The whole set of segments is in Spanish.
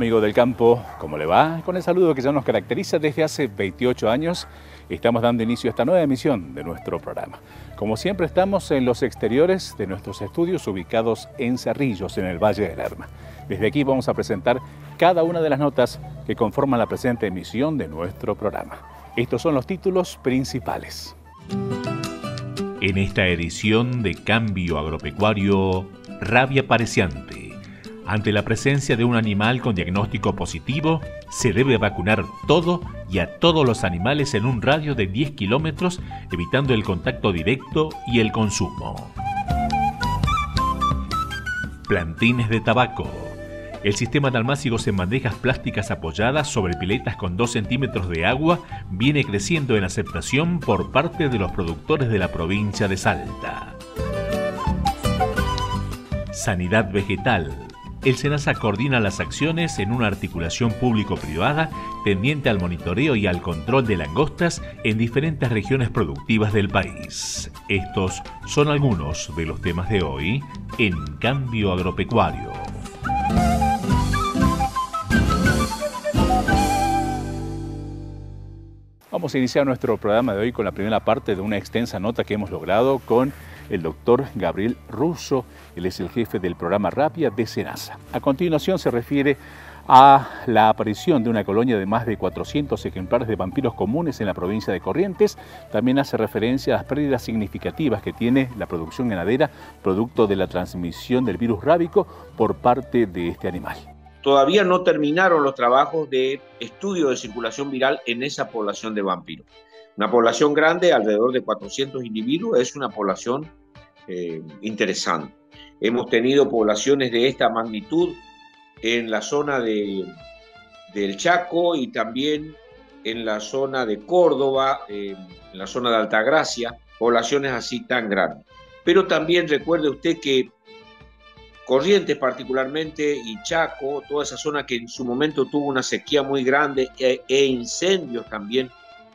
Amigo del campo, ¿cómo le va? Con el saludo que ya nos caracteriza desde hace 28 años, estamos dando inicio a esta nueva emisión de nuestro programa. Como siempre estamos en los exteriores de nuestros estudios ubicados en Cerrillos, en el Valle del Lerma. Desde aquí vamos a presentar cada una de las notas que conforman la presente emisión de nuestro programa. Estos son los títulos principales. En esta edición de Cambio Agropecuario, rabia pareciante ante la presencia de un animal con diagnóstico positivo, se debe vacunar todo y a todos los animales en un radio de 10 kilómetros, evitando el contacto directo y el consumo. Plantines de tabaco. El sistema de almácigos en bandejas plásticas apoyadas sobre piletas con 2 centímetros de agua viene creciendo en aceptación por parte de los productores de la provincia de Salta. Sanidad vegetal el SENASA coordina las acciones en una articulación público-privada tendiente al monitoreo y al control de langostas en diferentes regiones productivas del país. Estos son algunos de los temas de hoy en Cambio Agropecuario. Vamos a iniciar nuestro programa de hoy con la primera parte de una extensa nota que hemos logrado con el doctor Gabriel Russo. Él es el jefe del programa Rapia de Senasa. A continuación se refiere a la aparición de una colonia de más de 400 ejemplares de vampiros comunes en la provincia de Corrientes. También hace referencia a las pérdidas significativas que tiene la producción ganadera producto de la transmisión del virus rábico por parte de este animal. Todavía no terminaron los trabajos de estudio de circulación viral en esa población de vampiros. Una población grande, alrededor de 400 individuos, es una población eh, interesante. Hemos tenido poblaciones de esta magnitud en la zona de, del Chaco y también en la zona de Córdoba, en la zona de Altagracia, poblaciones así tan grandes. Pero también recuerde usted que Corrientes particularmente y Chaco, toda esa zona que en su momento tuvo una sequía muy grande e, e incendios también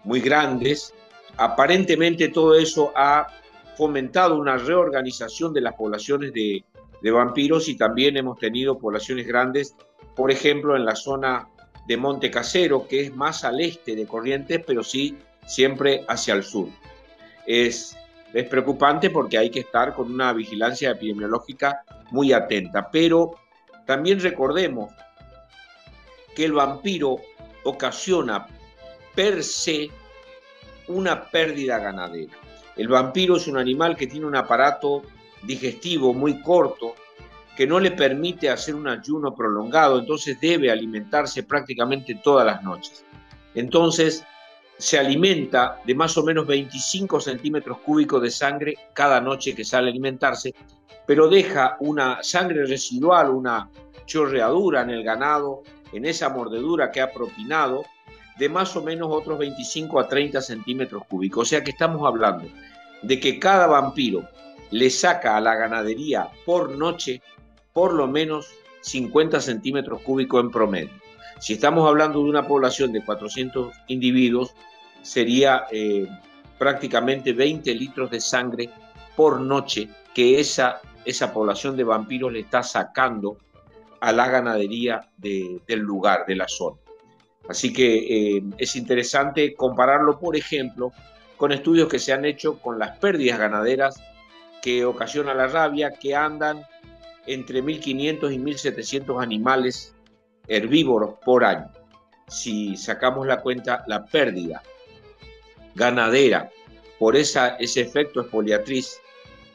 muy grandes, aparentemente todo eso ha fomentado una reorganización de las poblaciones de, vampiros y también hemos tenido poblaciones grandes, por ejemplo, en la zona de Monte Casero, que es más al este de Corrientes, pero sí siempre hacia el sur. Es, preocupante porque hay que estar con una vigilancia epidemiológica muy atenta, pero también recordemos que el vampiro ocasiona per se una pérdida ganadera. El vampiro es un animal que tiene un aparato digestivo muy corto que no le permite hacer un ayuno prolongado, entonces debe alimentarse prácticamente todas las noches. Entonces se alimenta de más o menos 25 centímetros cúbicos de sangre cada noche que sale a alimentarse, pero deja una sangre residual, una chorreadura en el ganado, en esa mordedura que ha propinado, de más o menos otros 25 a 30 centímetros cúbicos. O sea que estamos hablando de que cada vampiro le saca a la ganadería por noche por lo menos 50 centímetros cúbicos en promedio. Si estamos hablando de una población de 400 individuos, sería eh, prácticamente 20 litros de sangre por noche que esa, esa población de vampiros le está sacando a la ganadería del lugar, de la zona. Así que eh, es interesante compararlo, por ejemplo, con estudios que se han hecho con las pérdidas ganaderas que ocasiona la rabia, que andan entre 1.500 y 1.700 animales herbívoros por año. Si sacamos la cuenta, la pérdida ganadera por esa, ese efecto espoliatriz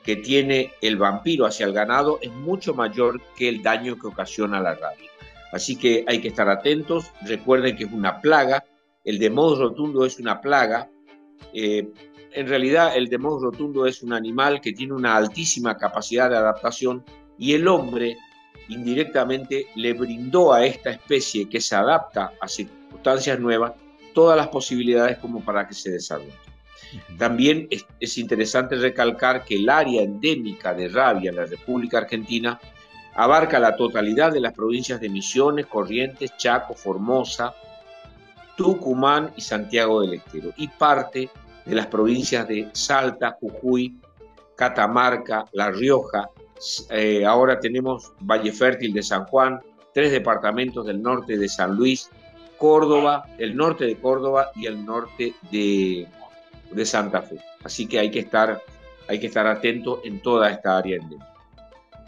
que tiene el vampiro hacia el ganado es mucho mayor que el daño que ocasiona la rabia. Así que hay que estar atentos. Recuerden que es una plaga. El de modo rotundo es una plaga. Eh, en realidad, el de modo rotundo es un animal que tiene una altísima capacidad de adaptación y el hombre indirectamente le brindó a esta especie que se adapta a circunstancias nuevas todas las posibilidades como para que se desarrolle. También es, es, interesante recalcar que el área endémica de rabia en la República Argentina abarca la totalidad de las provincias de Misiones, Corrientes, Chaco, Formosa, Tucumán y Santiago del Estero, y parte de las provincias de Salta, Jujuy, Catamarca, La Rioja, eh, ahora tenemos Valle Fértil de San Juan, tres departamentos del norte de San Luis, Córdoba, el norte de Córdoba y el norte de, Santa Fe. Así que hay que estar, hay que estar atento en toda esta área endémica.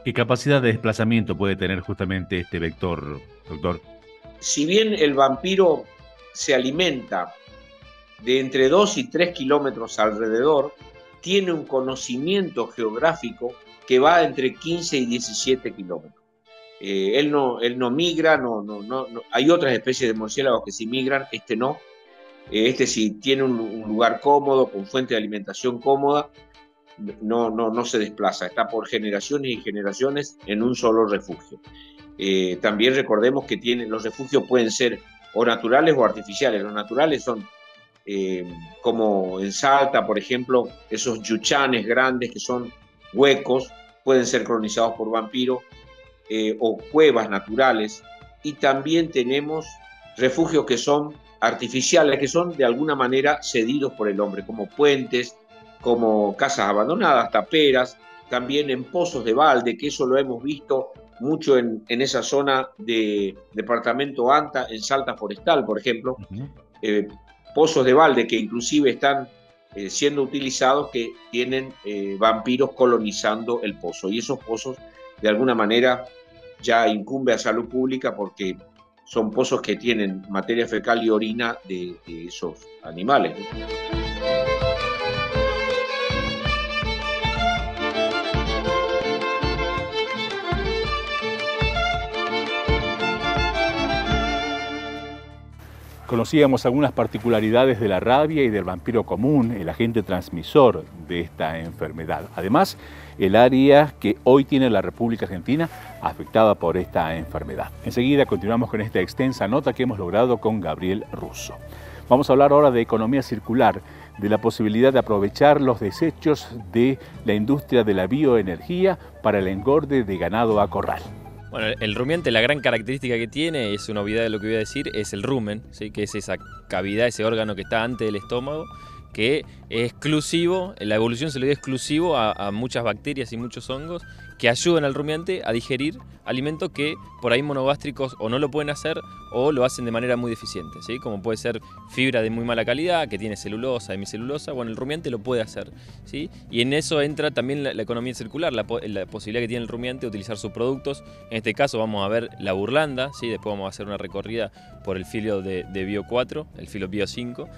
¿Qué capacidad de desplazamiento puede tener justamente este vector, doctor? Si bien el vampiro se alimenta de entre 2 y 3 kilómetros alrededor, tiene un conocimiento geográfico que va entre 15 y 17 kilómetros. Eh, él, no, él no migra, no, no, no, hay otras especies de murciélagos que sí migran, este no. Eh, este sí tiene un, lugar cómodo, con fuente de alimentación cómoda, no, no, no se desplaza, está por generaciones y generaciones en un solo refugio. Eh, también recordemos que tiene, los refugios pueden ser o naturales o artificiales. Los naturales son como en Salta, por ejemplo, esos yuchanes grandes que son huecos, pueden ser colonizados por vampiros eh, o cuevas naturales. Y también tenemos refugios que son artificiales, que son de alguna manera cedidos por el hombre, como puentes, como casas abandonadas, taperas, también en pozos de balde, que eso lo hemos visto mucho en, esa zona de departamento Anta, en Salta Forestal, por ejemplo, eh, pozos de balde que inclusive están eh, siendo utilizados que tienen eh, vampiros colonizando el pozo. Y esos pozos, de alguna manera, ya incumbe a salud pública porque son pozos que tienen materia fecal y orina de, esos animales. Conocíamos algunas particularidades de la rabia y del vampiro común, el agente transmisor de esta enfermedad. Además, el área que hoy tiene la República Argentina afectada por esta enfermedad. Enseguida continuamos con esta extensa nota que hemos logrado con Gabriel Russo. Vamos a hablar ahora de economía circular, de la posibilidad de aprovechar los desechos de la industria de la bioenergía para el engorde de ganado a corral. Bueno, el rumiante, la gran característica que tiene, es una obviedad de lo que voy a decir, es el rumen, ¿sí? que es esa cavidad, ese órgano que está antes del estómago, que es exclusivo, la evolución se le dio exclusivo a, muchas bacterias y muchos hongos que ayudan al rumiante a digerir alimentos que por ahí monogástricos o no lo pueden hacer o lo hacen de manera muy deficiente, ¿sí? como puede ser fibra de muy mala calidad, que tiene celulosa, hemicelulosa, bueno, el rumiante lo puede hacer. ¿sí? Y en eso entra también la, economía circular, la, posibilidad que tiene el rumiante de utilizar sus productos. En este caso vamos a ver la burlanda, ¿sí? después vamos a hacer una recorrida por el filo de, Bio 4, el filo Bio 5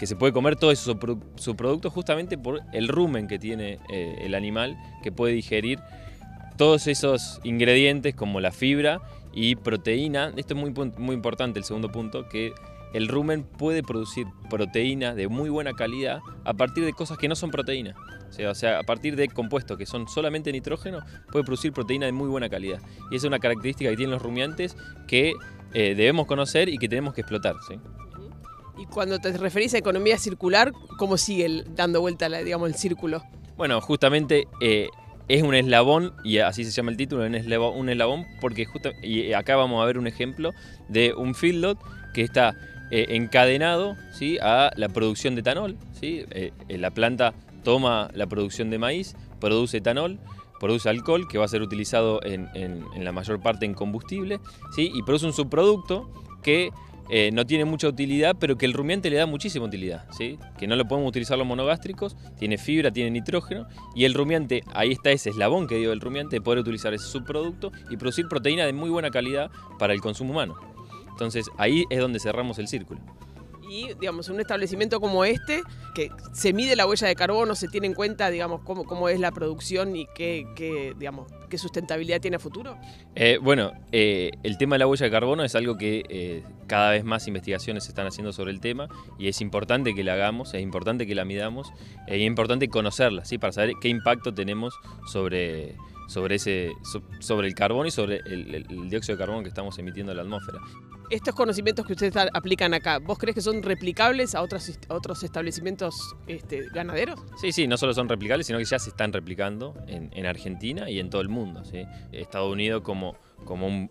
que se puede comer todos esos subproductos justamente por el rumen que tiene eh, el animal, que puede digerir todos esos ingredientes como la fibra y proteína. Esto es muy, muy importante, el segundo punto, que el rumen puede producir proteína de muy buena calidad a partir de cosas que no son proteínas. O sea, a partir de compuestos que son solamente nitrógeno, puede producir proteína de muy buena calidad. Y esa es una característica que tienen los rumiantes que eh, debemos conocer y que tenemos que explotar. ¿sí? Y cuando te referís a economía circular, ¿cómo sigue dando vuelta digamos, el círculo? Bueno, justamente eh, es un eslabón, y así se llama el título, un eslabón, un eslabón porque justo, y acá vamos a ver un ejemplo de un feedlot que está eh, encadenado ¿sí? a la producción de etanol. ¿sí? Eh, la planta toma la producción de maíz, produce etanol, produce alcohol que va a ser utilizado en, en la mayor parte en combustible, ¿sí? y produce un subproducto que eh, no tiene mucha utilidad, pero que el rumiante le da muchísima utilidad, ¿sí? que no lo podemos utilizar los monogástricos, tiene fibra, tiene nitrógeno, y el rumiante, ahí está ese eslabón que dio el rumiante de poder utilizar ese subproducto y producir proteína de muy buena calidad para el consumo humano. Entonces ahí es donde cerramos el círculo y digamos un establecimiento como este que se mide la huella de carbono se tiene en cuenta digamos cómo, cómo es la producción y qué, digamos qué sustentabilidad tiene a futuro eh, bueno eh, el tema de la huella de carbono es algo que eh, cada vez más investigaciones se están haciendo sobre el tema y es importante que la hagamos es importante que la midamos y es importante conocerla sí para saber qué impacto tenemos sobre sobre ese sobre el carbono y sobre el dióxido de carbono que estamos emitiendo en la atmósfera estos conocimientos que ustedes aplican acá, ¿vos crees que son replicables a otros, otros establecimientos este, ganaderos? Sí, sí, no solo son replicables, sino que ya se están replicando en, Argentina y en todo el mundo. Estados Unidos como, como un,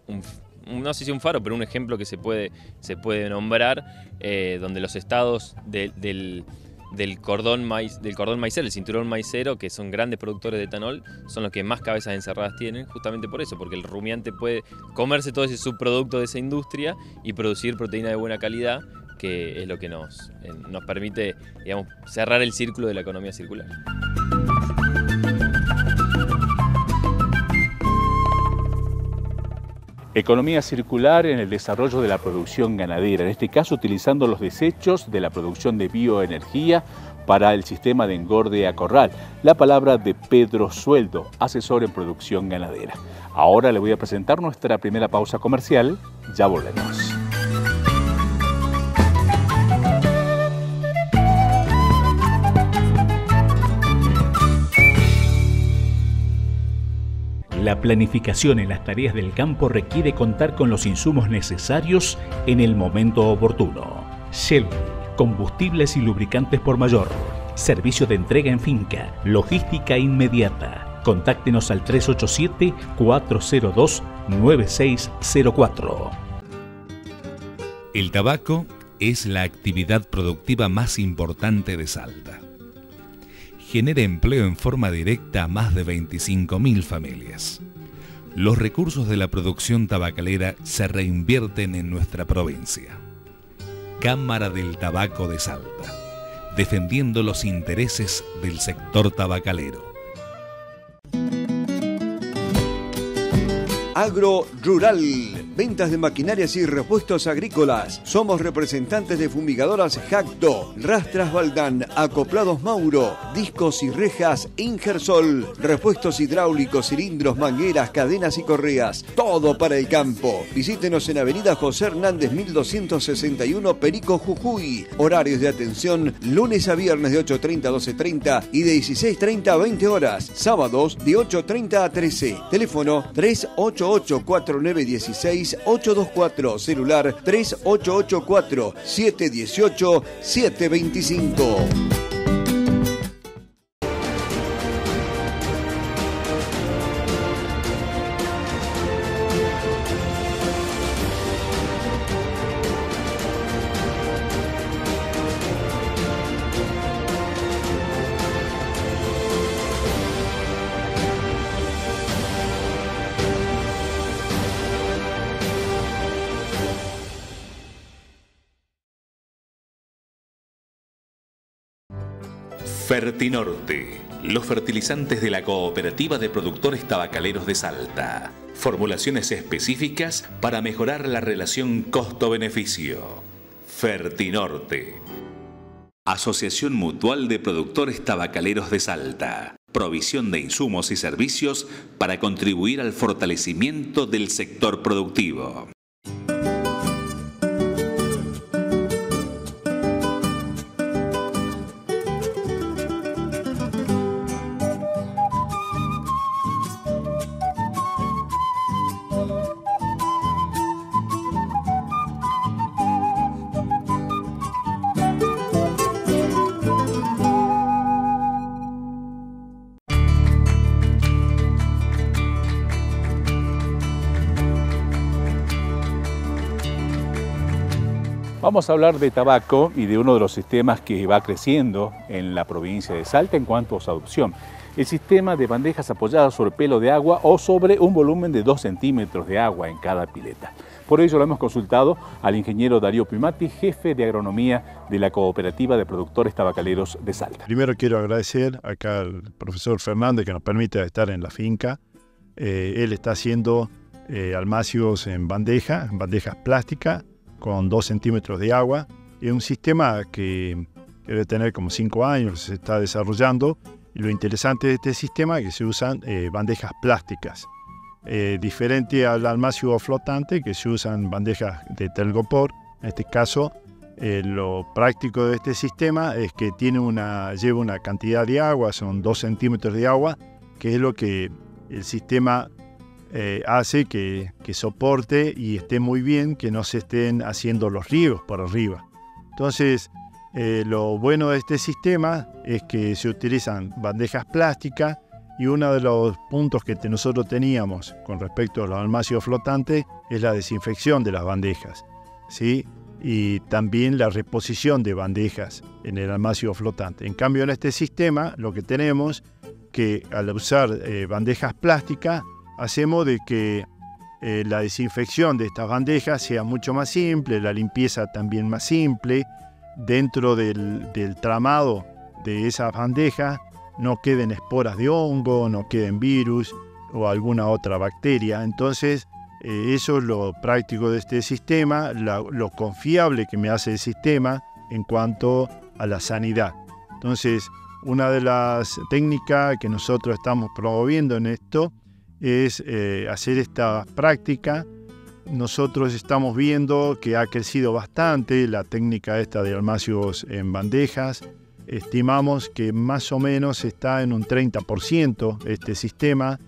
no sé si un faro, pero un ejemplo que se puede, se puede nombrar, eh, donde los estados del, del cordón, maíz, del cordón maicero, el cinturón maicero, que son grandes productores de etanol, son los que más cabezas encerradas tienen, justamente por eso, porque el rumiante puede comerse todo ese subproducto de esa industria y producir proteína de buena calidad, que es lo que nos, eh, nos permite cerrar el círculo de la economía circular. Economía circular en el desarrollo de la producción ganadera, en este caso utilizando los desechos de la producción de bioenergía para el sistema de engorde a corral. La palabra de Pedro Sueldo, asesor en producción ganadera. Ahora le voy a presentar nuestra primera pausa comercial. Ya volvemos. La planificación en las tareas del campo requiere contar con los insumos necesarios en el momento oportuno. Shell, combustibles y lubricantes por mayor. Servicio de entrega en finca, logística inmediata. Contáctenos al 387-402-9604. El tabaco es la actividad productiva más importante de Salta genera empleo en forma directa a más de 25.000 familias. Los recursos de la producción tabacalera se reinvierten en nuestra provincia. Cámara del Tabaco de Salta, defendiendo los intereses del sector tabacalero. Agro Rural. Ventas de maquinarias y repuestos agrícolas. Somos representantes de fumigadoras Jacto, Rastras Valdán, Acoplados Mauro, Discos y Rejas Ingersol, repuestos hidráulicos, cilindros, mangueras, cadenas y correas. Todo para el campo. Visítenos en Avenida José Hernández 1261 Perico Jujuy. Horarios de atención lunes a viernes de 8.30 a 12.30 y de 16.30 a 20 horas. Sábados de 8.30 a 13. Teléfono 38 824 celular 3884 718 725. Fertinorte, los fertilizantes de la Cooperativa de Productores Tabacaleros de Salta. Formulaciones específicas para mejorar la relación costo-beneficio. Fertinorte. Asociación Mutual de Productores Tabacaleros de Salta. Provisión de insumos y servicios para contribuir al fortalecimiento del sector productivo. Vamos a hablar de tabaco y de uno de los sistemas que va creciendo en la provincia de Salta en cuanto a su adopción. El sistema de bandejas apoyadas sobre pelo de agua o sobre un volumen de 2 centímetros de agua en cada pileta. Por ello lo hemos consultado al ingeniero Darío Pimati, jefe de agronomía de la Cooperativa de Productores Tabacaleros de Salta. Primero quiero agradecer acá al profesor Fernández que nos permite estar en la finca. Eh, él está haciendo eh, almacios en bandeja, bandejas plásticas, con 2 centímetros de agua. Es un sistema que, debe tener como 5 años, se está desarrollando. Y lo interesante de este sistema es que se usan eh, bandejas plásticas. Eh, diferente al almacio flotante, que se usan bandejas de telgopor. En este caso, eh, lo práctico de este sistema es que tiene una, lleva una cantidad de agua, son 2 centímetros de agua, que es lo que el sistema eh, hace que, soporte y esté muy bien que no se estén haciendo los riegos por arriba. Entonces, eh, lo bueno de este sistema es que se utilizan bandejas plásticas y uno de los puntos que nosotros teníamos con respecto a los almacios flotantes es la desinfección de las bandejas. ¿sí? y también la reposición de bandejas en el almacio flotante. En cambio, en este sistema lo que tenemos que al usar eh, bandejas plásticas hacemos de que eh, la desinfección de estas bandejas sea mucho más simple, la limpieza también más simple, dentro del, del tramado de esas bandejas no queden esporas de hongo, no queden virus o alguna otra bacteria. Entonces, eh, eso es lo práctico de este sistema, lo confiable que me hace el sistema en cuanto a la sanidad. Entonces, una de las técnicas que nosotros estamos promoviendo en esto es eh, hacer esta práctica. Nosotros estamos viendo que ha crecido bastante la técnica esta de almacios en bandejas. Estimamos que más o menos está en un 30% este sistema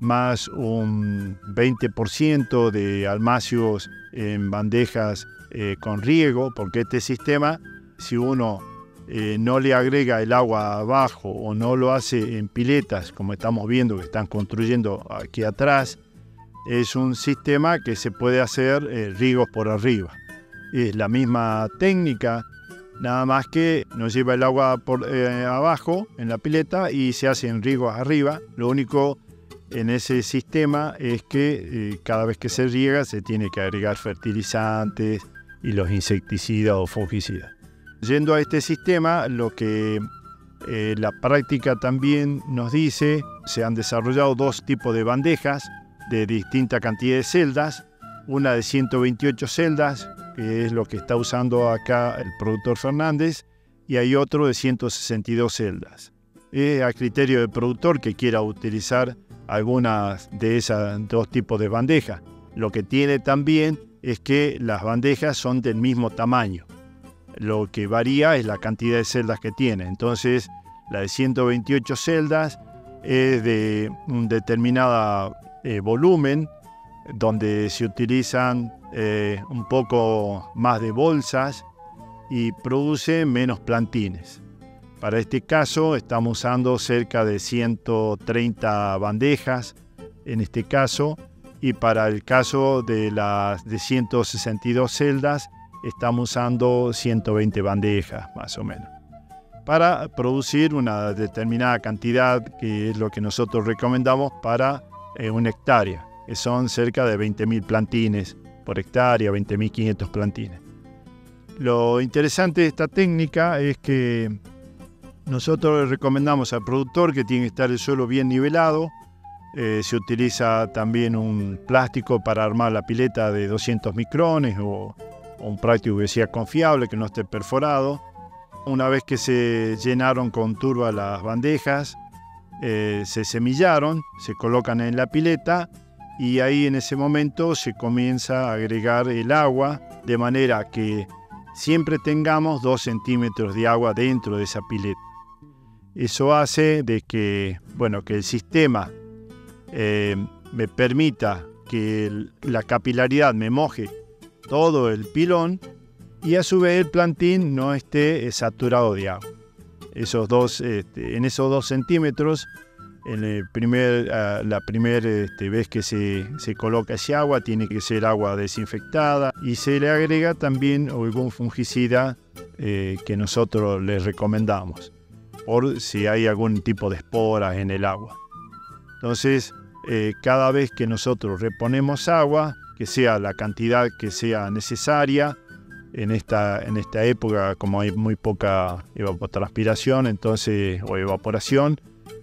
más un 20% de almacios en bandejas eh, con riego, porque este sistema, si uno eh, no le agrega el agua abajo o no lo hace en piletas, como estamos viendo que están construyendo aquí atrás, es un sistema que se puede hacer eh, por arriba. Es la misma técnica, nada más que nos lleva el agua por abajo en la pileta y se hacen riegos arriba. Lo único en ese sistema es que eh, cada vez que se riega se tiene que agregar fertilizantes y los insecticidas o fungicidas. Yendo a este sistema, lo que eh, la práctica también nos dice, se han desarrollado dos tipos de bandejas de distinta cantidad de celdas, una de 128 celdas, que es lo que está usando acá el productor Fernández, y hay otro de 162 celdas. Es a criterio del productor que quiera utilizar algunas de esos dos tipos de bandejas. Lo que tiene también es que las bandejas son del mismo tamaño. Lo que varía es la cantidad de celdas que tiene. Entonces, la de 128 celdas es de un determinado eh, volumen, donde se utilizan eh, un poco más de bolsas y produce menos plantines. Para este caso estamos usando cerca de 130 bandejas en este caso y para el caso de las de 162 celdas estamos usando 120 bandejas más o menos para producir una determinada cantidad que es lo que nosotros recomendamos para eh, una hectárea, que son cerca de 20.000 plantines por hectárea, 20.500 plantines. Lo interesante de esta técnica es que nosotros recomendamos al productor que tiene que estar el suelo bien nivelado. Eh, se utiliza también un plástico para armar la pileta de 200 micrones o, un plástico que sea confiable, que no esté perforado. Una vez que se llenaron con turba las bandejas, eh, se semillaron, se colocan en la pileta y ahí en ese momento se comienza a agregar el agua de manera que siempre tengamos 2 centímetros de agua dentro de esa pileta. Eso hace de que, bueno, que el sistema eh, me permita que la capilaridad me moje todo el pilón y a su vez el plantín no esté saturado de agua. Esos dos, este, en esos dos centímetros, en la primera este, vez que se, coloca ese agua tiene que ser agua desinfectada y se le agrega también algún fungicida eh, que nosotros les recomendamos por si hay algún tipo de esporas en el agua. Entonces, eh, cada vez que nosotros reponemos agua, que sea la cantidad que sea necesaria, en esta, en esta época, como hay muy poca evapotranspiración entonces, o evaporación,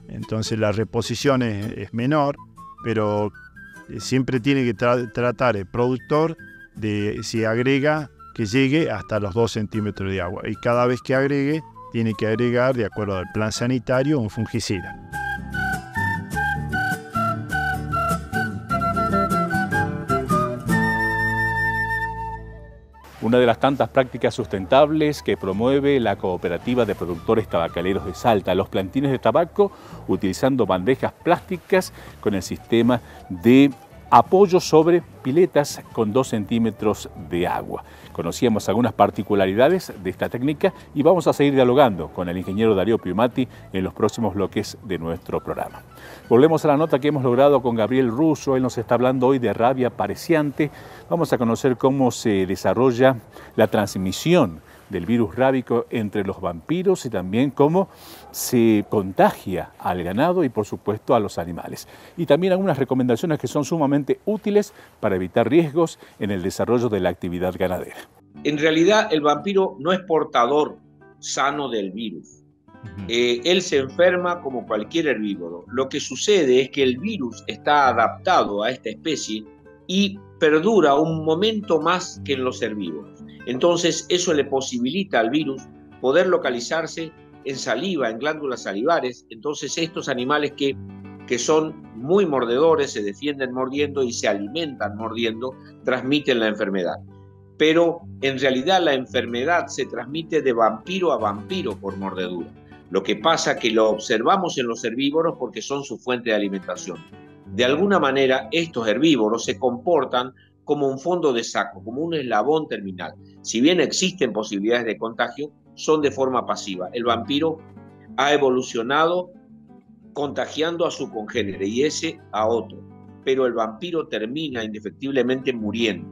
entonces la reposición es, menor, pero eh, siempre tiene que tratar el productor de si agrega que llegue hasta los 2 centímetros de agua. Y cada vez que agregue, tiene que agregar, de acuerdo al plan sanitario, un fungicida. Una de las tantas prácticas sustentables que promueve la Cooperativa de Productores Tabacaleros de Salta, los plantines de tabaco utilizando bandejas plásticas con el sistema de apoyo sobre piletas con 2 centímetros de agua. Conocíamos algunas particularidades de esta técnica y vamos a seguir dialogando con el ingeniero Darío Piumati en los próximos bloques de nuestro programa. Volvemos a la nota que hemos logrado con Gabriel Russo, él nos está hablando hoy de rabia pareciante. Vamos a conocer cómo se desarrolla la transmisión del virus rábico entre los vampiros y también cómo se contagia al ganado y por supuesto a los animales. Y también algunas recomendaciones que son sumamente útiles para evitar riesgos en el desarrollo de la actividad ganadera. En realidad el vampiro no es portador sano del virus. Eh, él se enferma como cualquier herbívoro. Lo que sucede es que el virus está adaptado a esta especie y perdura un momento más que en los herbívoros. Entonces eso le posibilita al virus poder localizarse en saliva, en glándulas salivares. Entonces estos animales que, que son muy mordedores, se defienden mordiendo y se alimentan mordiendo, transmiten la enfermedad. Pero en realidad la enfermedad se transmite de vampiro a vampiro por mordedura. Lo que pasa que lo observamos en los herbívoros porque son su fuente de alimentación. De alguna manera estos herbívoros se comportan como un fondo de saco, como un eslabón terminal. Si bien existen posibilidades de contagio, son de forma pasiva. El vampiro ha evolucionado contagiando a su congénere y ese a otro, pero el vampiro termina indefectiblemente muriendo.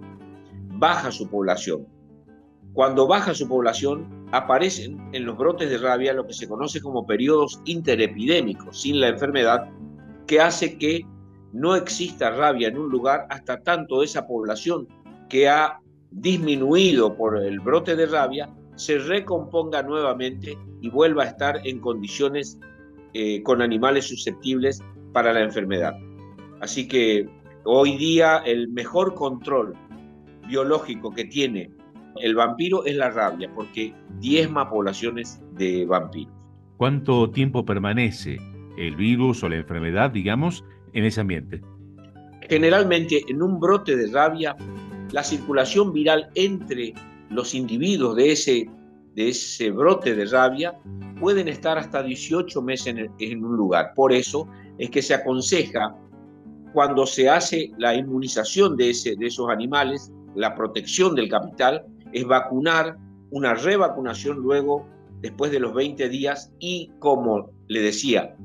Baja su población. Cuando baja su población, aparecen en los brotes de rabia lo que se conoce como periodos interepidémicos sin la enfermedad, que hace que no exista rabia en un lugar hasta tanto esa población que ha disminuido por el brote de rabia se recomponga nuevamente y vuelva a estar en condiciones eh, con animales susceptibles para la enfermedad. Así que hoy día el mejor control biológico que tiene el vampiro es la rabia, porque diezma poblaciones de vampiros. ¿Cuánto tiempo permanece el virus o la enfermedad, digamos, en ese ambiente? Generalmente en un brote de rabia, la circulación viral entre los individuos de ese, de ese brote de rabia pueden estar hasta 18 meses en, un lugar. Por eso es que se aconseja cuando se hace la inmunización de, ese, de esos animales, la protección del capital, es vacunar, una revacunación luego, después de los 20 días, y como le decía,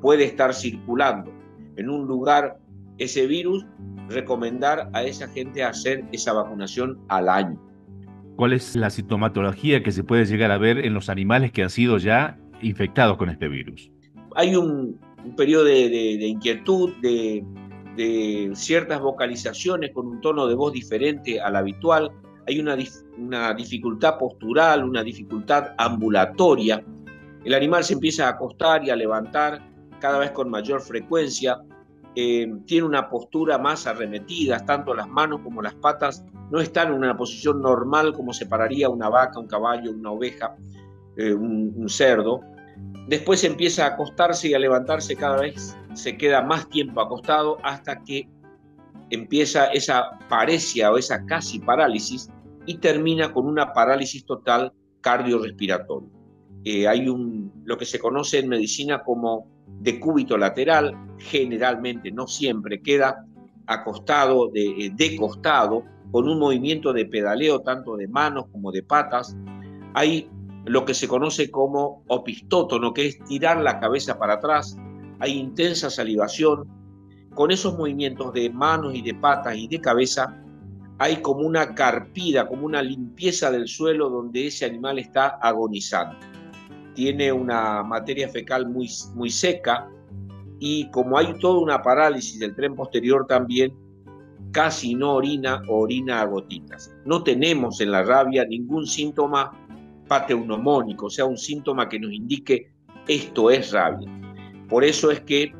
puede estar circulando en un lugar ese virus, recomendar a esa gente hacer esa vacunación al año. ¿Cuál es la sintomatología que se puede llegar a ver en los animales que han sido ya infectados con este virus? Hay un, periodo de, inquietud, de, de, ciertas vocalizaciones con un tono de voz diferente al habitual, hay una, una dificultad postural, una dificultad ambulatoria. El animal se empieza a acostar y a levantar cada vez con mayor frecuencia, eh, tiene una postura más arremetida, tanto las manos como las patas no están en una posición normal como se pararía una vaca, un caballo, una oveja, eh, un, cerdo. Después empieza a acostarse y a levantarse cada vez, se queda más tiempo acostado hasta que empieza esa parecia o esa casi parálisis y termina con una parálisis total cardiorrespiratoria. Eh, hay un, lo que se conoce en medicina como de cúbito lateral, generalmente, no siempre, queda acostado, de, eh, de costado, con un movimiento de pedaleo tanto de manos como de patas. Hay lo que se conoce como opistótono, que es tirar la cabeza para atrás. Hay intensa salivación. Con esos movimientos de manos y de patas y de cabeza, hay como una carpida, como una limpieza del suelo donde ese animal está agonizando tiene una materia fecal muy, muy seca y como hay toda una parálisis del tren posterior también, casi no orina o orina a gotitas. No tenemos en la rabia ningún síntoma pateunomónico, o sea, un síntoma que nos indique esto es rabia. Por eso es que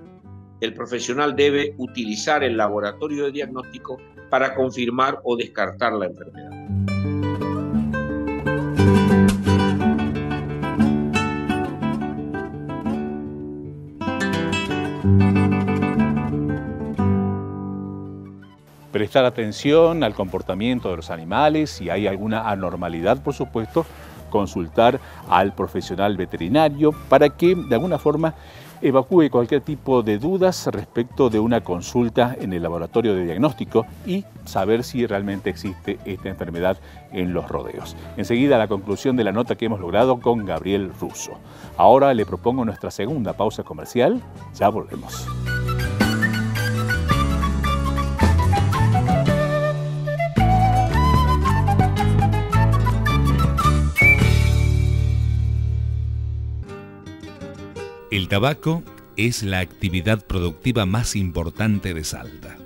el profesional debe utilizar el laboratorio de diagnóstico para confirmar o descartar la enfermedad. prestar atención al comportamiento de los animales, si hay alguna anormalidad, por supuesto, consultar al profesional veterinario para que de alguna forma evacúe cualquier tipo de dudas respecto de una consulta en el laboratorio de diagnóstico y saber si realmente existe esta enfermedad en los rodeos. Enseguida la conclusión de la nota que hemos logrado con Gabriel Russo. Ahora le propongo nuestra segunda pausa comercial. Ya volvemos. El tabaco es la actividad productiva más importante de Salta.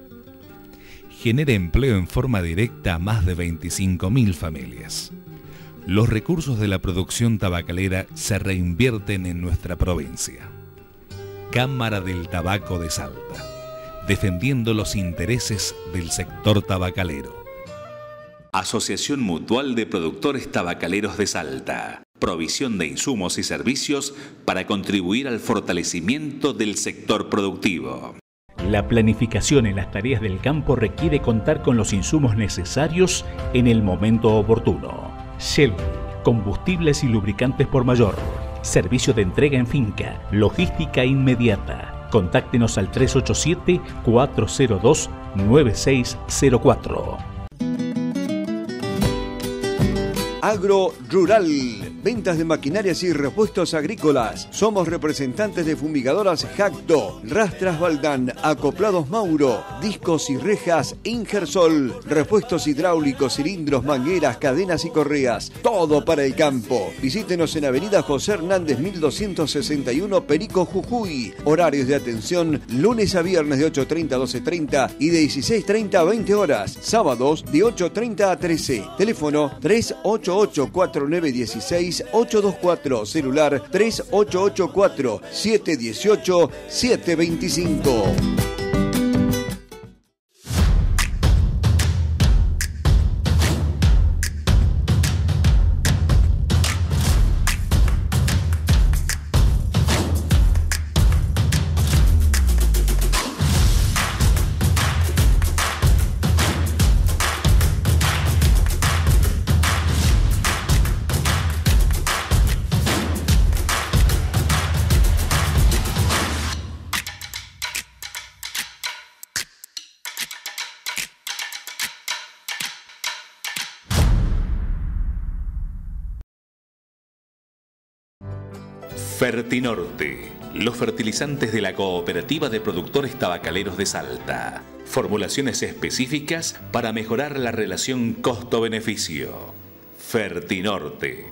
Genera empleo en forma directa a más de 25.000 familias. Los recursos de la producción tabacalera se reinvierten en nuestra provincia. Cámara del Tabaco de Salta, defendiendo los intereses del sector tabacalero. Asociación Mutual de Productores Tabacaleros de Salta provisión de insumos y servicios para contribuir al fortalecimiento del sector productivo. La planificación en las tareas del campo requiere contar con los insumos necesarios en el momento oportuno. Shell, combustibles y lubricantes por mayor. Servicio de entrega en finca, logística inmediata. Contáctenos al 387 Agro Rural. Ventas de maquinarias y repuestos agrícolas. Somos representantes de fumigadoras Jacto, Rastras Baldán, Acoplados Mauro, Discos y Rejas Ingersol, repuestos hidráulicos, cilindros, mangueras, cadenas y correas. Todo para el campo. Visítenos en Avenida José Hernández 1261 Perico Jujuy. Horarios de atención lunes a viernes de 8.30 a 12.30 y de 16.30 a 20 horas. Sábados de 8.30 a 13. Teléfono 388 4916 824 celular 3884 Fertinorte, los fertilizantes de la Cooperativa de Productores Tabacaleros de Salta. Formulaciones específicas para mejorar la relación costo-beneficio. Fertinorte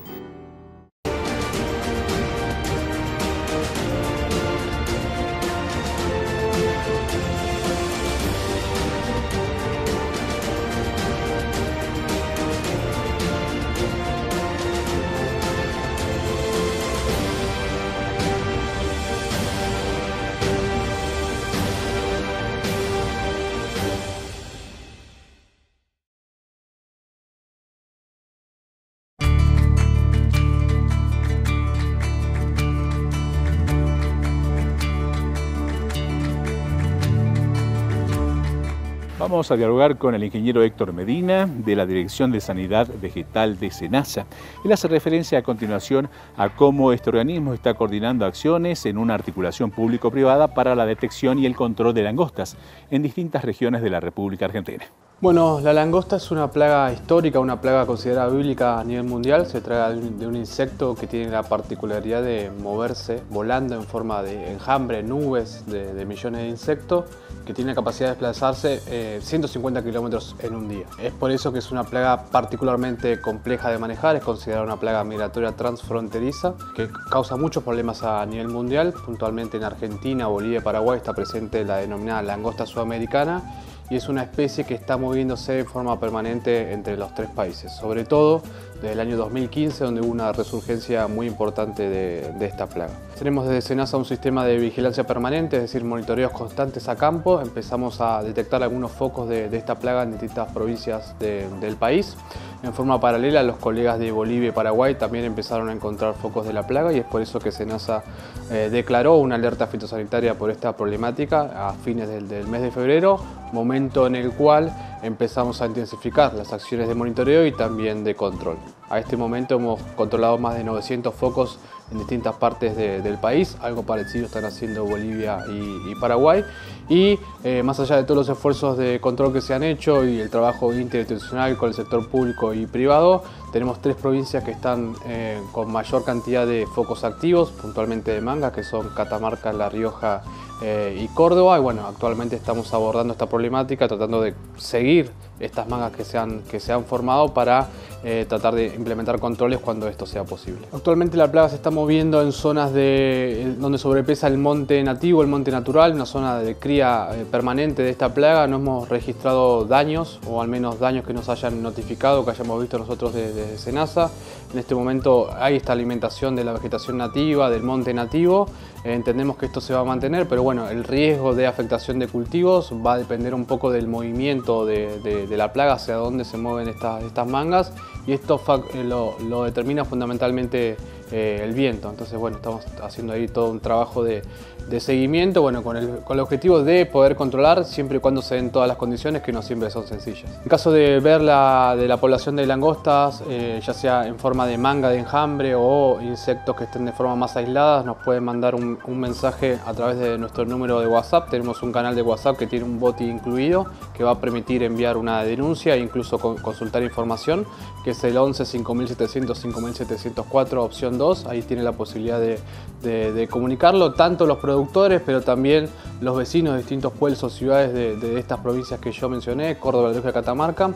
Vamos a dialogar con el ingeniero Héctor Medina de la Dirección de Sanidad Vegetal de SENASA. Él hace referencia a continuación a cómo este organismo está coordinando acciones en una articulación público-privada para la detección y el control de langostas en distintas regiones de la República Argentina. Bueno, la langosta es una plaga histórica, una plaga considerada bíblica a nivel mundial. Se trata de un insecto que tiene la particularidad de moverse volando en forma de enjambre, nubes de, millones de insectos, que tiene la capacidad de desplazarse 150 eh, kilómetros en un día. Es por eso que es una plaga particularmente compleja de manejar, es considerada una plaga migratoria transfronteriza que causa muchos problemas a nivel mundial. Puntualmente en Argentina, Bolivia y Paraguay está presente la denominada langosta sudamericana y es una especie que está moviéndose de forma permanente entre los tres países, sobre todo desde el año 2015 donde hubo una resurgencia muy importante de, esta plaga. Tenemos desde SENASA un sistema de vigilancia permanente, es decir, monitoreos constantes a campo. Empezamos a detectar algunos focos de, esta plaga en distintas provincias del país. En forma paralela, los colegas de Bolivia y Paraguay también empezaron a encontrar focos de la plaga y es por eso que SENASA eh, declaró una alerta fitosanitaria por esta problemática a fines del, mes de febrero. momento en el cual empezamos a intensificar las acciones de monitoreo y también de control. A este momento hemos controlado más de 900 focos en distintas partes del país, algo parecido están haciendo Bolivia y, Paraguay. Y eh, más allá de todos los esfuerzos de control que se han hecho y el trabajo interinstitucional con el sector público y privado, tenemos tres provincias que están eh, con mayor cantidad de focos activos, puntualmente de manga, que son Catamarca, La Rioja eh, y Córdoba. Y bueno, actualmente estamos abordando esta problemática, tratando de seguir estas mangas que se han, que se han formado para eh, tratar de implementar controles cuando esto sea posible. Actualmente la plaga se está moviendo en zonas de, donde sobrepesa el monte nativo, el monte natural, una zona de cría eh, permanente de esta plaga. No hemos registrado daños, o al menos daños que nos hayan notificado, que hayamos visto nosotros desde de Senasa. En este momento hay esta alimentación de la vegetación nativa, del monte nativo. Eh, entendemos que esto se va a mantener, pero bueno, el riesgo de afectación de cultivos va a depender un poco del movimiento de, la plaga, hacia dónde se mueven estas, mangas, y esto eh, lo, determina fundamentalmente eh, el viento. Entonces, bueno, estamos haciendo ahí todo un trabajo de, de seguimiento, bueno, con el, con el, objetivo de poder controlar siempre y cuando se den todas las condiciones que no siempre son sencillas. En caso de ver la, de la población de langostas, eh, ya sea en forma de manga de enjambre o insectos que estén de forma más aisladas, nos pueden mandar un, mensaje a través de nuestro número de WhatsApp. Tenemos un canal de WhatsApp que tiene un bot incluido que va a permitir enviar una denuncia e incluso consultar información, que es el 11 5700 5704 opción 2. Ahí tiene la posibilidad de, de, de comunicarlo, tanto los productores productores, pero también los vecinos de distintos pueblos o ciudades de, estas provincias que yo mencioné, Córdoba, y Catamarca,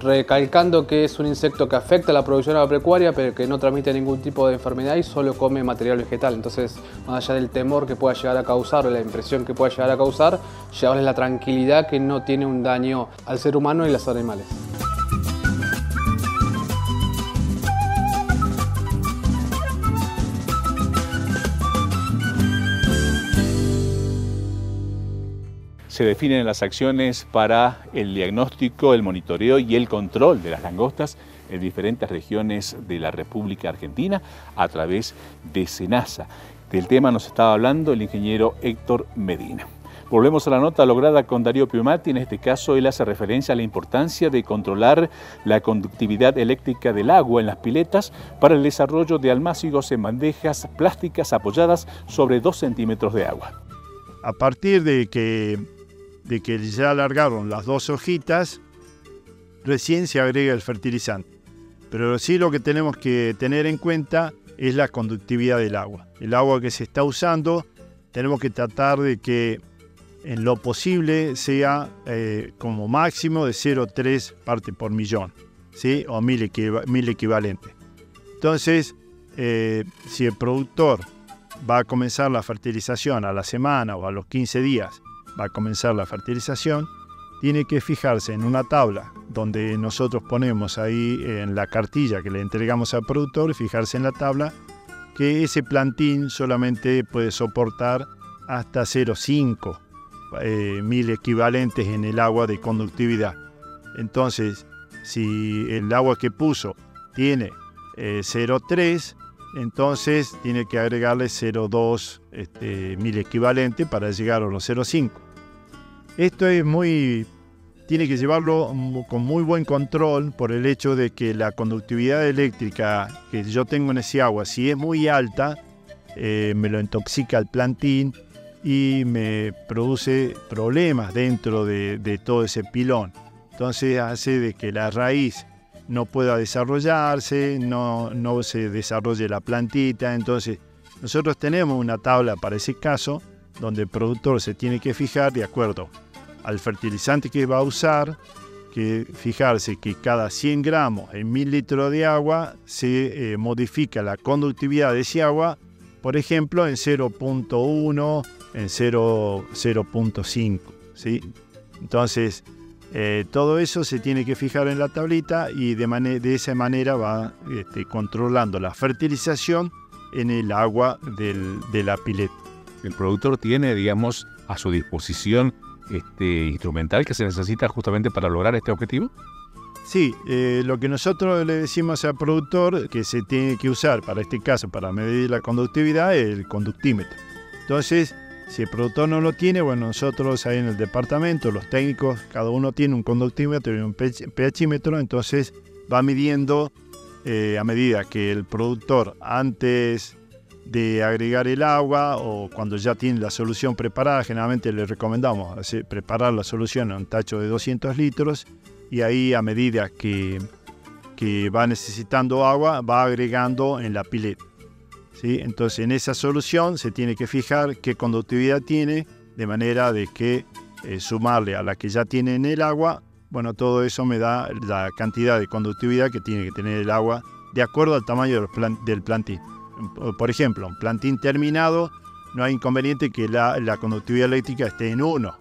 recalcando que es un insecto que afecta a la producción agropecuaria, pero que no transmite ningún tipo de enfermedad y solo come material vegetal. Entonces, más allá del temor que pueda llegar a causar o la impresión que pueda llegar a causar, llevarles la tranquilidad que no tiene un daño al ser humano y los animales. Se definen las acciones para el diagnóstico, el monitoreo y el control de las langostas en diferentes regiones de la República Argentina a través de SENASA. Del tema nos estaba hablando el ingeniero Héctor Medina. Volvemos a la nota lograda con Darío Piumati. En este caso, él hace referencia a la importancia de controlar la conductividad eléctrica del agua en las piletas para el desarrollo de almácigos en bandejas plásticas apoyadas sobre 2 centímetros de agua. A partir de que de que ya alargaron las dos hojitas, recién se agrega el fertilizante. Pero sí lo que tenemos que tener en cuenta es la conductividad del agua. El agua que se está usando, tenemos que tratar de que en lo posible sea eh, como máximo de 0,3 parte por millón, ¿sí? o mil, equivalentes. Entonces, eh, si el productor va a comenzar la fertilización a la semana o a los 15 días va a comenzar la fertilización, tiene que fijarse en una tabla donde nosotros ponemos ahí en la cartilla que le entregamos al productor, fijarse en la tabla que ese plantín solamente puede soportar hasta 0,5 eh, mil equivalentes en el agua de conductividad. Entonces, si el agua que puso tiene 0,3, eh, entonces tiene que agregarle 0,2 este, mil equivalente para llegar a los 0,5. Esto es muy, tiene que llevarlo con muy buen control por el hecho de que la conductividad eléctrica que yo tengo en ese agua, si es muy alta, eh, me lo intoxica el plantín y me produce problemas dentro de, todo ese pilón. Entonces hace de que la raíz no pueda desarrollarse, no, no se desarrolle la plantita. Entonces nosotros tenemos una tabla para ese caso donde el productor se tiene que fijar de acuerdo al fertilizante que va a usar, que fijarse que cada 100 gramos en 1000 litros de agua se eh, modifica la conductividad de ese agua, por ejemplo, en 0.1, en 0.5. ¿sí? Entonces, eh, todo eso se tiene que fijar en la tablita y de, de esa manera va este, controlando la fertilización en el agua de la pileta. El productor tiene, digamos, a su disposición este, instrumental que se necesita justamente para lograr este objetivo? Sí, eh, lo que nosotros le decimos al productor que se tiene que usar para este caso, para medir la conductividad, es el conductímetro. Entonces, Si el productor no lo tiene, bueno, nosotros ahí en el departamento, los técnicos, cada uno tiene un conductímetro y un pHímetro, entonces va midiendo eh, a medida que el productor antes de agregar el agua o cuando ya tiene la solución preparada, generalmente le recomendamos preparar la solución en un tacho de 200 litros y ahí a medida que, que va necesitando agua va agregando en la pileta. Entonces en esa solución se tiene que fijar qué conductividad tiene de manera de que eh, sumarle a la que ya tiene en el agua, bueno, todo eso me da la cantidad de conductividad que tiene que tener el agua de acuerdo al tamaño del, del plantín. Por ejemplo, un plantín terminado, no hay inconveniente que la, conductividad eléctrica esté en 1,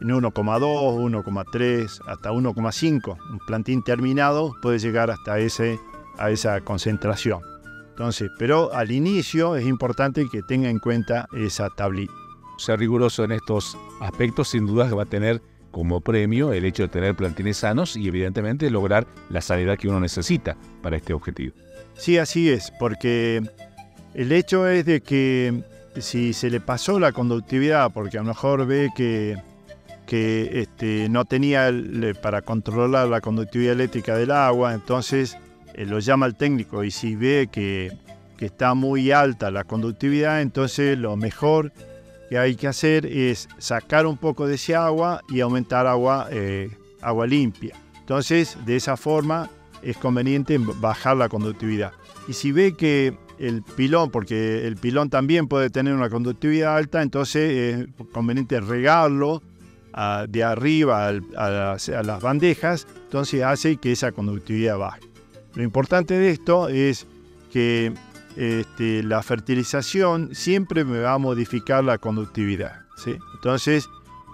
en 1,2, 1,3, hasta 1,5. Un plantín terminado puede llegar hasta ese, a esa concentración. Entonces, pero al inicio es importante que tenga en cuenta esa tablita. Ser riguroso en estos aspectos sin duda va a tener como premio el hecho de tener plantines sanos y evidentemente lograr la sanidad que uno necesita para este objetivo. Sí, así es, porque el hecho es de que si se le pasó la conductividad, porque a lo mejor ve que, que este, no tenía para controlar la conductividad eléctrica del agua, entonces eh, lo llama el técnico y si ve que, está muy alta la conductividad, entonces lo mejor que hay que hacer es sacar un poco de ese agua y aumentar agua, eh, agua limpia. Entonces, de esa forma es conveniente bajar la conductividad. Y si ve que el pilón, porque el pilón también puede tener una conductividad alta, entonces es conveniente regarlo de arriba a, las, bandejas, entonces hace que esa conductividad baje. Lo importante de esto es que este, la fertilización siempre me va a modificar la conductividad. Entonces,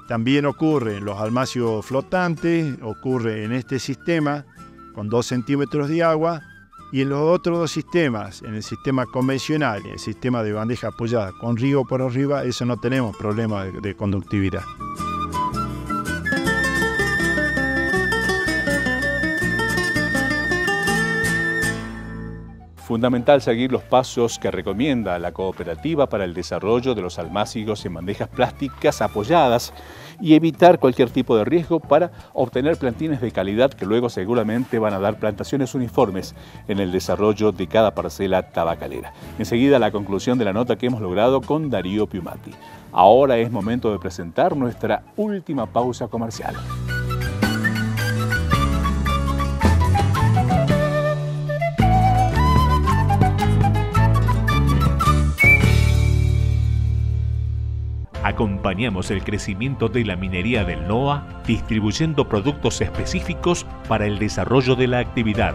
también ocurre en los almacios flotantes, ocurre en este sistema con 2 centímetros de agua, y en los otros dos sistemas, en el sistema convencional y el sistema de bandeja apoyada con río por arriba, eso no tenemos problema de conductividad. Fundamental seguir los pasos que recomienda la cooperativa para el desarrollo de los almácigos en bandejas plásticas apoyadas y evitar cualquier tipo de riesgo para obtener plantines de calidad que luego seguramente van a dar plantaciones uniformes en el desarrollo de cada parcela tabacalera. Enseguida la conclusión de la nota que hemos logrado con Darío Piumati. Ahora es momento de presentar nuestra última pausa comercial. Acompañamos el crecimiento de la minería del NOA distribuyendo productos específicos para el desarrollo de la actividad.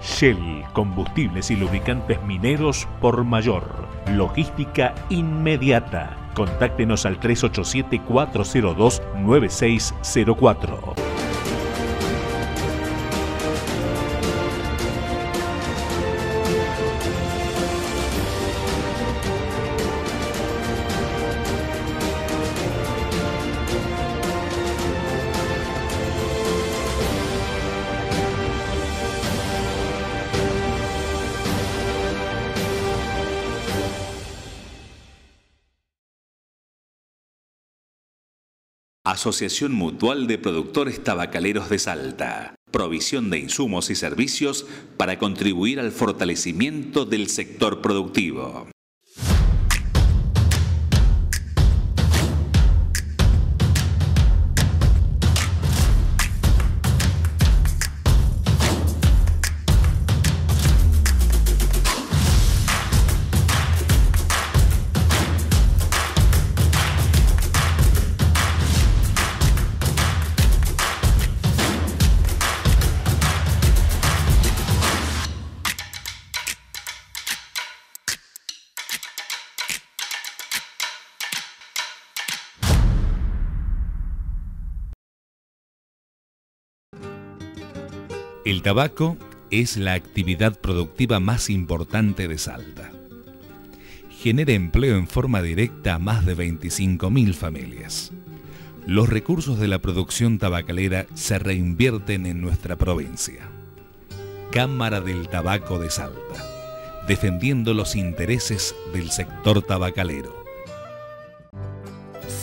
Shell, combustibles y lubricantes mineros por mayor. Logística inmediata. Contáctenos al 387-402-9604. Asociación Mutual de Productores Tabacaleros de Salta. Provisión de insumos y servicios para contribuir al fortalecimiento del sector productivo. Tabaco es la actividad productiva más importante de Salta. Genera empleo en forma directa a más de 25.000 familias. Los recursos de la producción tabacalera se reinvierten en nuestra provincia. Cámara del Tabaco de Salta, defendiendo los intereses del sector tabacalero.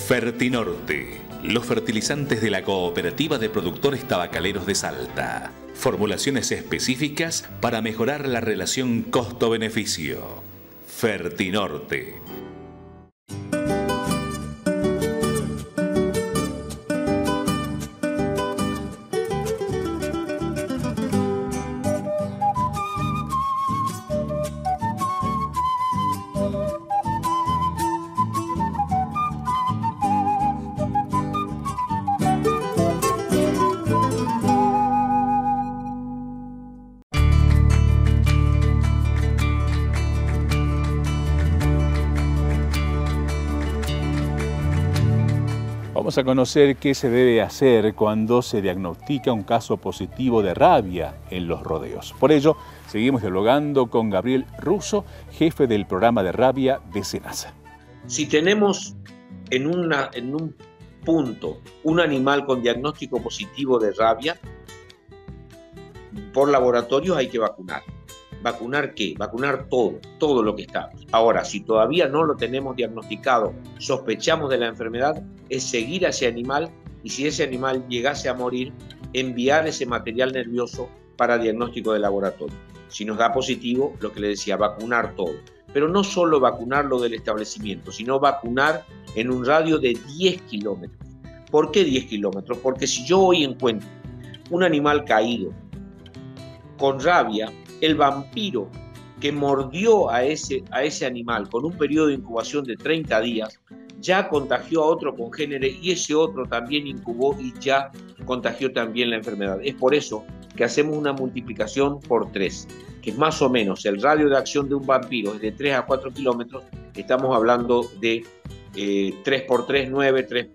Fertinorte, los fertilizantes de la Cooperativa de Productores Tabacaleros de Salta. Formulaciones específicas para mejorar la relación costo-beneficio. Fertinorte. Vamos a conocer qué se debe hacer cuando se diagnostica un caso positivo de rabia en los rodeos. Por ello, seguimos dialogando con Gabriel Russo, jefe del programa de rabia de Senasa. Si tenemos en, en un punto un animal con diagnóstico positivo de rabia, por laboratorio hay que vacunar. ¿Vacunar qué? Vacunar todo, todo lo que está. Ahora, si todavía no lo tenemos diagnosticado, sospechamos de la enfermedad, es seguir a ese animal y si ese animal llegase a morir, enviar ese material nervioso para diagnóstico de laboratorio. Si nos da positivo, lo que le decía, vacunar todo. Pero no solo vacunarlo del establecimiento, sino vacunar en un radio de 10 kilómetros. ¿Por qué 10 kilómetros? Porque si yo hoy encuentro un animal caído con rabia, el vampiro que mordió a ese, a ese animal con un periodo de incubación de 30 días, ya contagió a otro congénere y ese otro también incubó y ya contagió también la enfermedad. Es por eso que hacemos una multiplicación por 3, que es más o menos el radio de acción de un vampiro es de 3 a 4 kilómetros, estamos hablando de 3 por 3, 9, 3,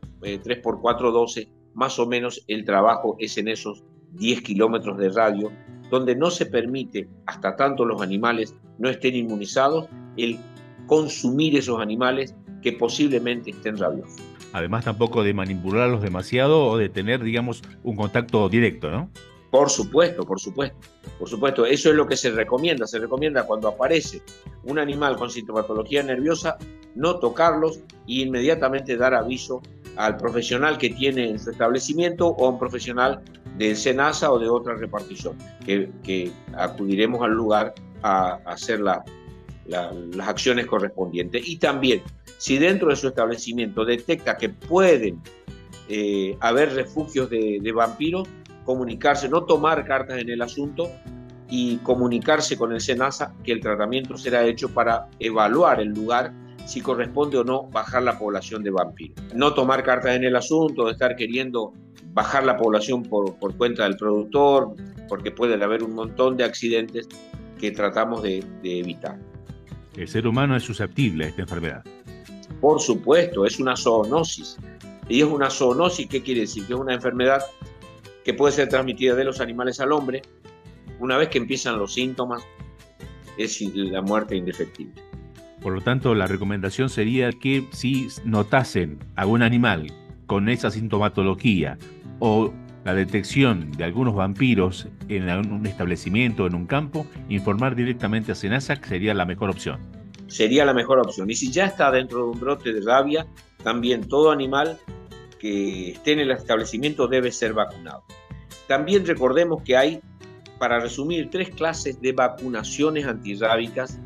3 por 4, 12, más o menos el trabajo es en esos 10 kilómetros de radio donde no se permite, hasta tanto los animales no estén inmunizados, el consumir esos animales que posiblemente estén rabiosos. Además tampoco de manipularlos demasiado o de tener, digamos, un contacto directo, ¿no? Por supuesto, por supuesto, por supuesto. Eso es lo que se recomienda. Se recomienda cuando aparece un animal con sintomatología nerviosa, no tocarlos e inmediatamente dar aviso al profesional que tiene en su establecimiento o a un profesional del SENASA o de otra repartición, que, acudiremos al lugar a, hacer las acciones correspondientes. Y también, si dentro de su establecimiento detecta que pueden eh, haber refugios de, vampiros, comunicarse, no tomar cartas en el asunto y comunicarse con el SENASA que el tratamiento será hecho para evaluar el lugar si corresponde o no bajar la población de vampiros. No tomar cartas en el asunto, estar queriendo bajar la población por, cuenta del productor, porque puede haber un montón de accidentes que tratamos de, evitar. El ser humano es susceptible a esta enfermedad. Por supuesto, es una zoonosis. Y es una zoonosis, ¿qué quiere decir? Que es una enfermedad que puede ser transmitida de los animales al hombre. Una vez que empiezan los síntomas, es la muerte indefectible. Por lo tanto, la recomendación sería que si notasen algún animal con esa sintomatología o la detección de algunos vampiros en un establecimiento, en un campo, informar directamente a Senasa sería la mejor opción. Sería la mejor opción. Y si ya está dentro de un brote de rabia, también todo animal que esté en el establecimiento debe ser vacunado. También recordemos que hay, para resumir, tres clases de vacunaciones antirrábicas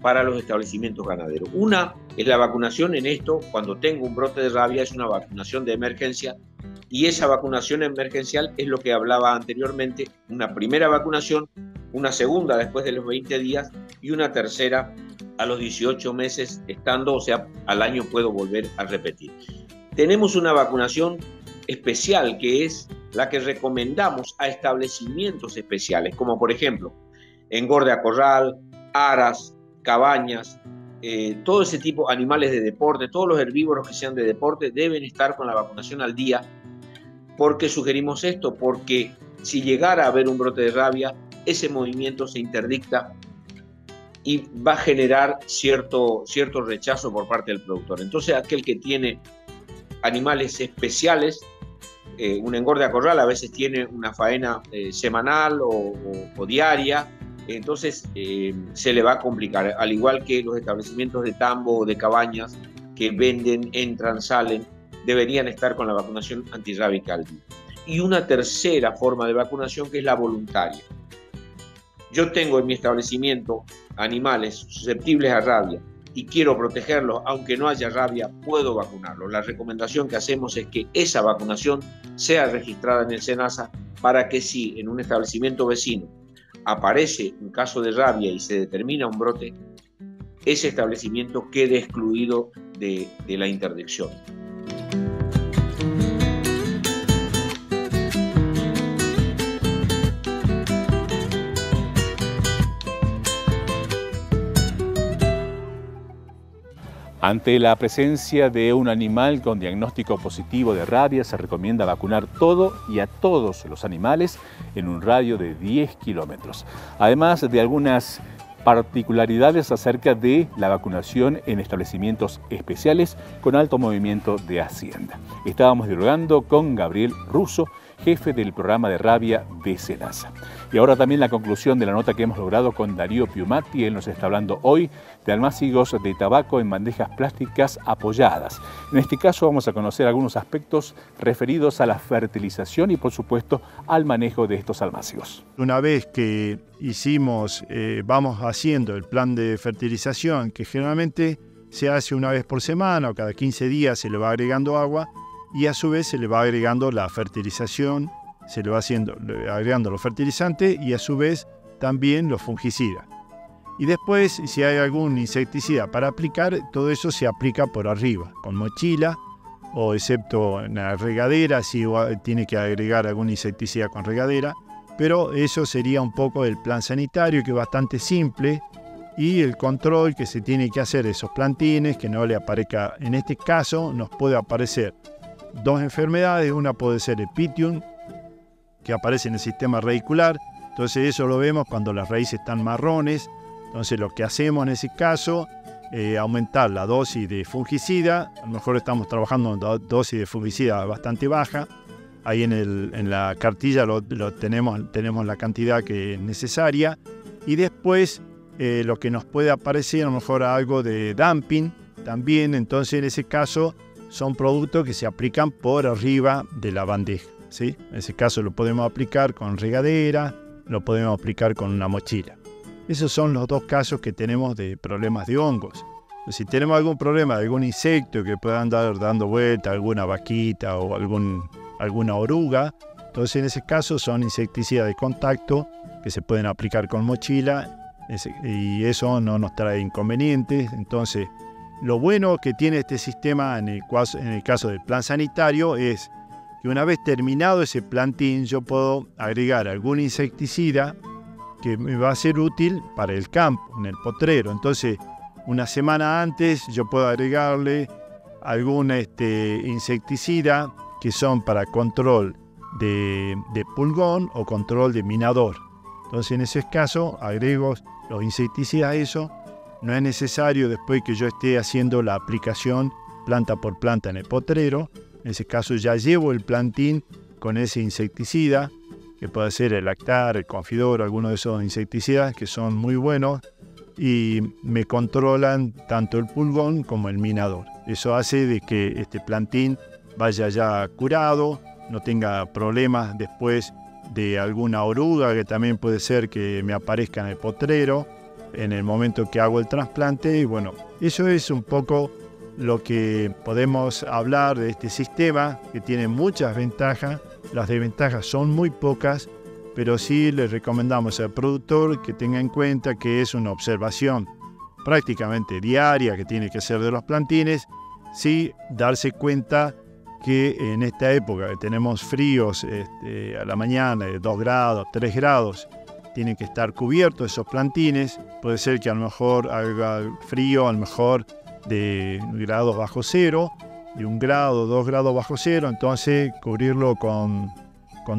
para los establecimientos ganaderos. Una es la vacunación en esto, cuando tengo un brote de rabia, es una vacunación de emergencia y esa vacunación emergencial es lo que hablaba anteriormente, una primera vacunación, una segunda después de los 20 días y una tercera a los 18 meses estando, o sea, al año puedo volver a repetir. Tenemos una vacunación especial que es la que recomendamos a establecimientos especiales, como por ejemplo engorde a corral, aras, cabañas, eh, todo ese tipo, animales de deporte, todos los herbívoros que sean de deporte deben estar con la vacunación al día. ¿Por qué sugerimos esto? Porque si llegara a haber un brote de rabia, ese movimiento se interdicta y va a generar cierto, cierto rechazo por parte del productor. Entonces aquel que tiene animales especiales, eh, un engorde a corral a veces tiene una faena eh, semanal o diaria, entonces eh, se le va a complicar, al igual que los establecimientos de tambo o de cabañas que venden, entran, salen, deberían estar con la vacunación antirrábica al día. Y una tercera forma de vacunación que es la voluntaria. Yo tengo en mi establecimiento animales susceptibles a rabia y quiero protegerlos, aunque no haya rabia, puedo vacunarlos. La recomendación que hacemos es que esa vacunación sea registrada en el SENASA para que si en un establecimiento vecino aparece un caso de rabia y se determina un brote, ese establecimiento quede excluido de la interdicción. Ante la presencia de un animal con diagnóstico positivo de rabia, se recomienda vacunar todo y a todos los animales en un radio de 10 kilómetros. Además de algunas particularidades acerca de la vacunación en establecimientos especiales con alto movimiento de Hacienda. Estábamos dialogando con Gabriel Russo, jefe del programa de rabia de Senasa. Y ahora también la conclusión de la nota que hemos logrado con Darío Piumati. Él nos está hablando hoy de almácigos de tabaco en bandejas plásticas apoyadas. En este caso vamos a conocer algunos aspectos referidos a la fertilización y por supuesto al manejo de estos almácigos. Una vez que hicimos, eh, vamos haciendo el plan de fertilización, que generalmente se hace una vez por semana o cada 15 días se le va agregando agua y a su vez se le va agregando la fertilización se le va haciendo, agregando los fertilizantes y a su vez también los fungicidas. Y después, si hay algún insecticida para aplicar, todo eso se aplica por arriba, con mochila, o excepto en la regadera, si tiene que agregar algún insecticida con regadera. Pero eso sería un poco el plan sanitario, que es bastante simple, y el control que se tiene que hacer de esos plantines, que no le aparezca, en este caso nos puede aparecer dos enfermedades, una puede ser el pitium, que aparece en el sistema radicular. Entonces eso lo vemos cuando las raíces están marrones. Entonces lo que hacemos en ese caso es aumentar la dosis de fungicida. A lo mejor estamos trabajando en dosis de fungicida bastante baja. Ahí en, el, en la cartilla lo, tenemos, tenemos la cantidad que es necesaria. Y después eh, lo que nos puede aparecer a lo mejor algo de dumping también. Entonces en ese caso son productos que se aplican por arriba de la bandeja. En ese caso lo podemos aplicar con regadera, lo podemos aplicar con una mochila. Esos son los dos casos que tenemos de problemas de hongos. Si tenemos algún problema de algún insecto que pueda andar dando vuelta, alguna vaquita o algún, alguna oruga, entonces en ese caso son insecticidas de contacto que se pueden aplicar con mochila y eso no nos trae inconvenientes. Entonces, lo bueno que tiene este sistema en el, caso del plan sanitario es y una vez terminado ese plantín yo puedo agregar algún insecticida que me va a ser útil para el campo, en el potrero. Entonces, una semana antes yo puedo agregarle algún este, insecticida que son para control de, de, pulgón o control de minador. Entonces, en ese caso, agrego los insecticidas a eso. No es necesario después que yo esté haciendo la aplicación planta por planta en el potrero, en ese caso ya llevo el plantín con ese insecticida, que puede ser el lactar, el confidor, alguno de esos insecticidas que son muy buenos y me controlan tanto el pulgón como el minador. Eso hace de que este plantín vaya ya curado, no tenga problemas después de alguna oruga que también puede ser que me aparezca en el potrero en el momento que hago el trasplante y bueno, eso es un poco lo que podemos hablar de este sistema que tiene muchas ventajas. Las desventajas son muy pocas, pero sí le recomendamos al productor que tenga en cuenta que es una observación prácticamente diaria que tiene que hacer de los plantines, sí darse cuenta que en esta época que tenemos fríos este, a la mañana de 2 grados, 3 grados, tienen que estar cubiertos esos plantines. Puede ser que a lo mejor haga frío, a lo mejor de grados bajo cero, de un grado, dos grados bajo cero, entonces cubrirlo con,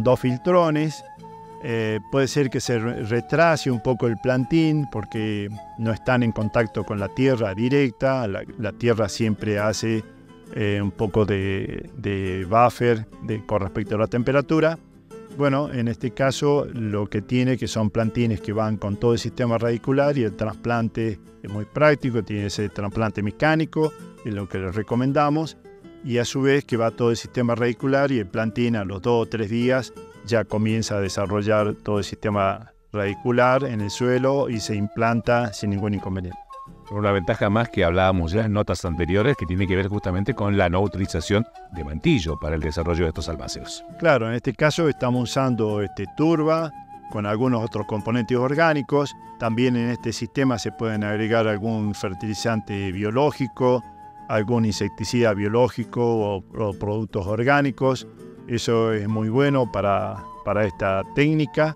dos filtrones. Eh, puede ser que se retrase un poco el plantín porque no están en contacto con la tierra directa, la, tierra siempre hace eh, un poco de, buffer con respecto a la temperatura. Bueno, en este caso lo que tiene que son plantines que van con todo el sistema radicular y el trasplante es muy práctico, tiene ese trasplante mecánico, es lo que les recomendamos. y a su vez que va todo el sistema radicular y el plantín a los dos o tres días ya comienza a desarrollar todo el sistema radicular en el suelo y se implanta sin ningún inconveniente. Una ventaja más que hablábamos ya en notas anteriores que tiene que ver justamente con la no utilización de mantillo para el desarrollo de estos almáceos. Claro, en este caso estamos usando este turba con algunos otros componentes orgánicos. También en este sistema se pueden agregar algún fertilizante biológico, algún insecticida biológico o, productos orgánicos. Eso es muy bueno para, para esta técnica.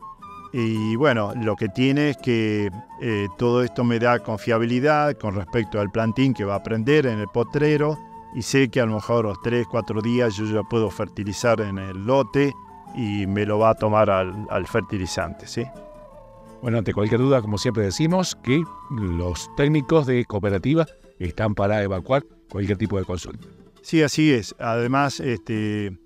Y bueno, lo que tiene es que eh, todo esto me da confiabilidad con respecto al plantín que va a aprender en el potrero y sé que a lo mejor los 3, 4 días yo ya puedo fertilizar en el lote y me lo va a tomar al, al fertilizante. ¿sí? Bueno, ante cualquier duda, como siempre decimos, que los técnicos de cooperativa están para evacuar cualquier tipo de consulta. Sí, así es. Además, este,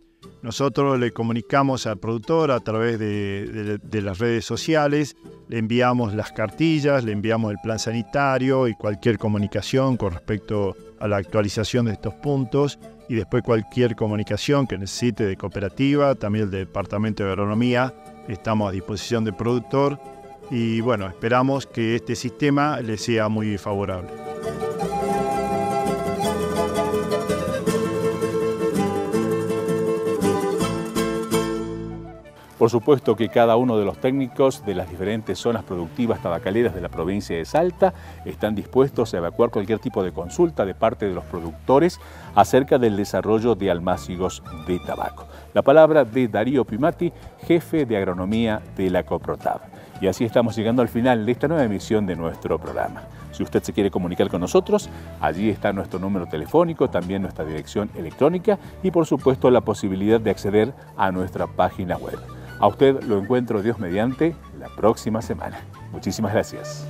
nosotros le comunicamos al productor a través de, las redes sociales, le enviamos las cartillas, le enviamos el plan sanitario y cualquier comunicación con respecto a la actualización de estos puntos y después cualquier comunicación que necesite de cooperativa, también el Departamento de Agronomía, estamos a disposición del productor y bueno, esperamos que este sistema le sea muy favorable. Por supuesto que cada uno de los técnicos de las diferentes zonas productivas tabacaleras de la provincia de Salta están dispuestos a evacuar cualquier tipo de consulta de parte de los productores acerca del desarrollo de almácigos de tabaco. La palabra de Darío Pimati, jefe de agronomía de la Coprotab. Y así estamos llegando al final de esta nueva emisión de nuestro programa. Si usted se quiere comunicar con nosotros, allí está nuestro número telefónico, también nuestra dirección electrónica y por supuesto la posibilidad de acceder a nuestra página web. A usted lo encuentro Dios mediante la próxima semana. Muchísimas gracias.